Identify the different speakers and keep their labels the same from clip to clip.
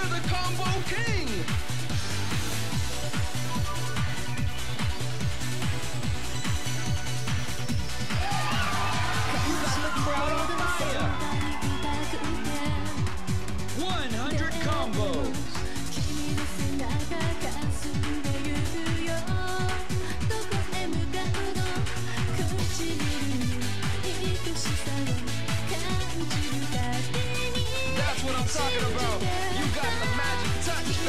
Speaker 1: You're the combo king. One hundred combos. That's what I'm talking about.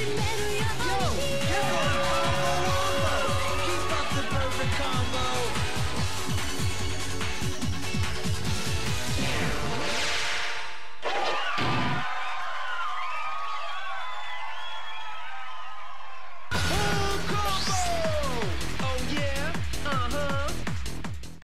Speaker 2: めるように。